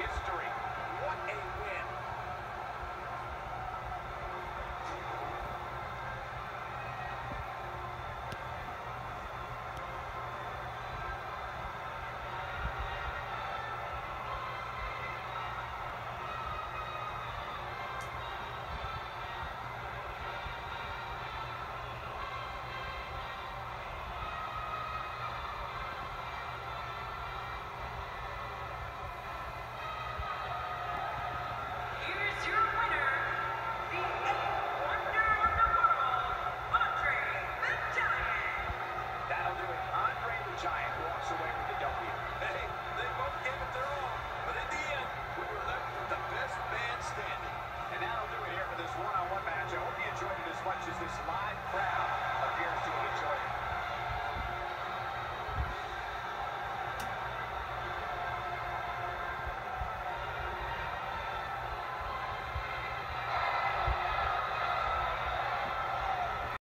history. this live crowd.